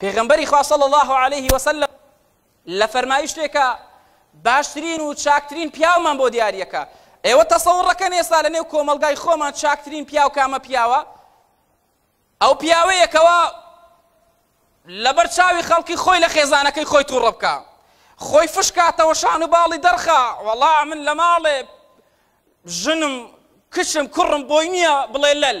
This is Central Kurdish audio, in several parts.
پێغەمبەری خوا صلی الله علیه و سلم لە فەرمایشتێکە باشترین و چاکترین پیاومان بۆ دیارەکە ئێوە تەسەوڕەکەن ئێستا لە نێو کۆمەلگای خۆمان چاکترین پیاو کامە پیاوە ئەو پیاوەیەکەوە لەبەر چاوی خەڵکی خۆی لە خێزانەکەی خۆی تووڕە بکە خۆی فشکاتەوە شان و باڵی دەرخە وەڵا من لە ماڵێ ژنم کچم کوڕم بۆی نییە بڵێ لەل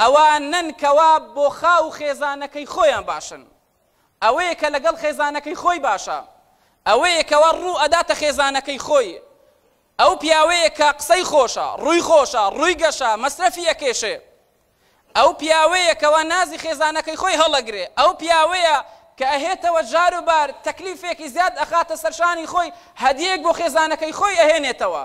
ئەوانەن کەوا بۆ خاو و خێزانەکەی خۆیان باشن. ئەوەیە کە لەگەڵ خێزانەکەی خۆی باشە. ئەوەیە کەوا ڕوو ئەداتە خێزانەکەی خۆی. ئەو پیاوەیە کە قسەی خۆشە، ڕووی خۆشە، ڕووی گەشە، مەسرەفی ئەکێشێ. ئەو پیاوەیە کەوا نازی خێزانەکەی خۆی هەڵەگرێ. ئەو پیاوەیە کە ئەهێتەوە جار و بار تەکلیفێکی زیاد ئەخاتە سەر شانی خۆی، هەدیەیەک بۆ خێزانەکەی خۆی ئەهێنێتەوە.